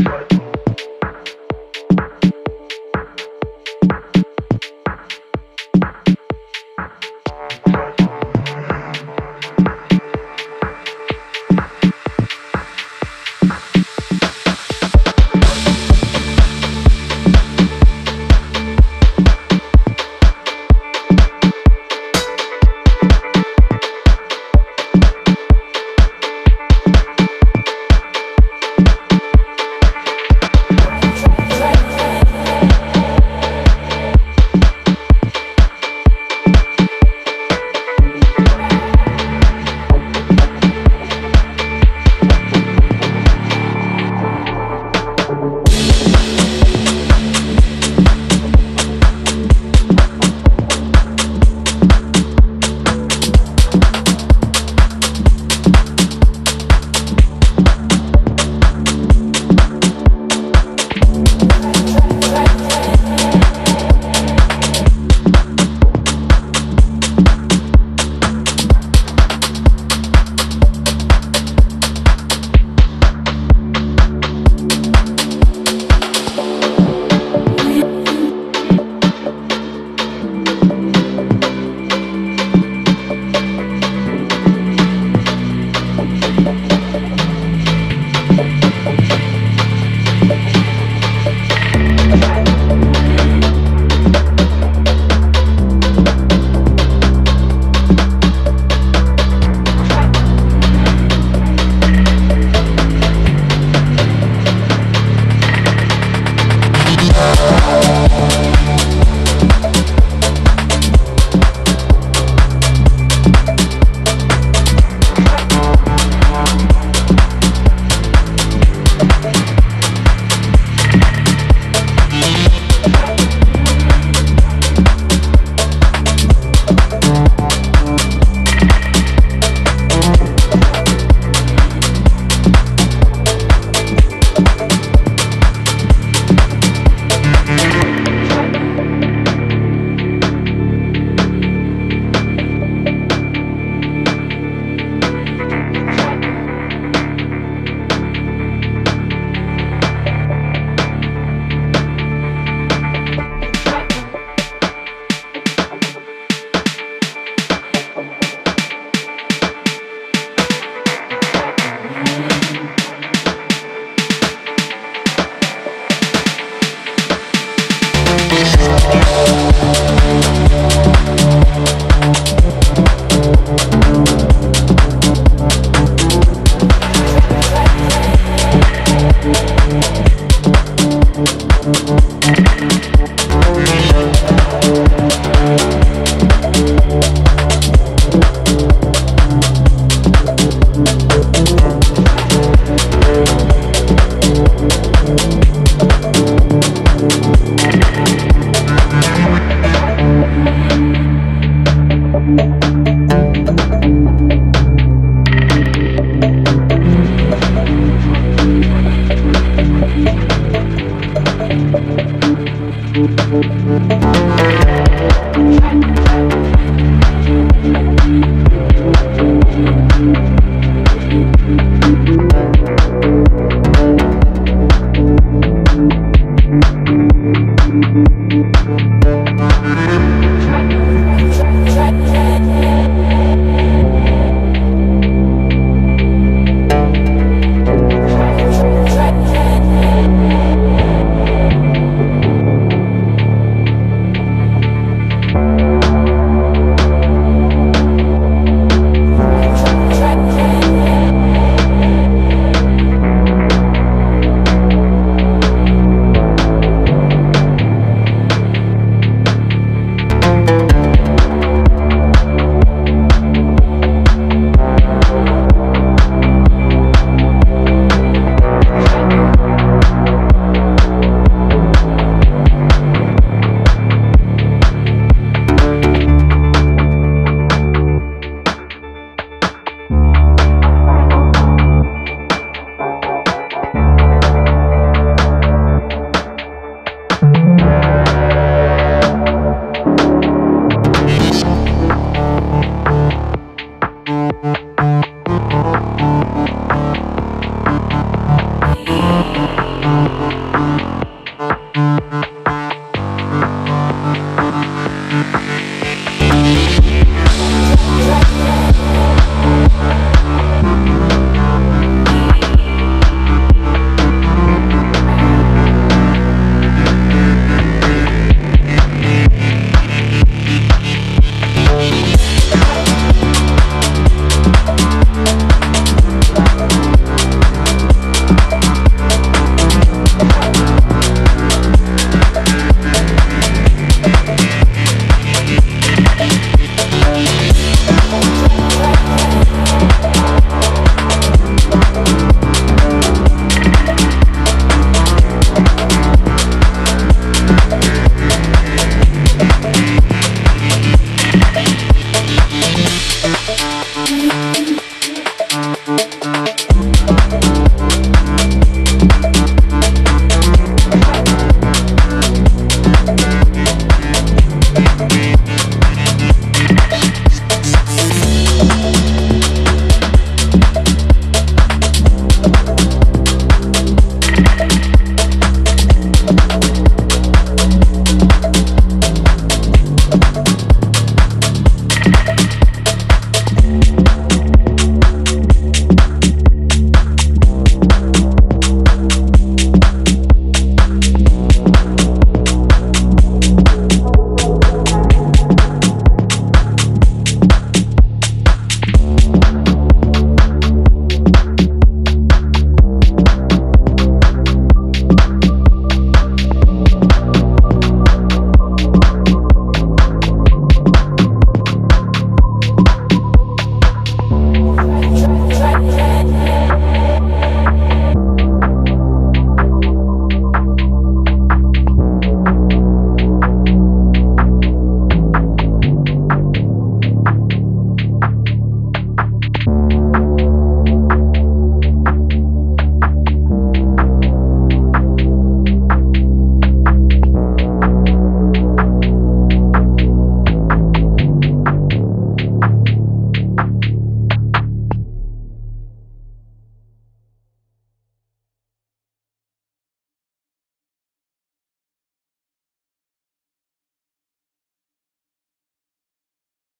Right. Thank Thank you.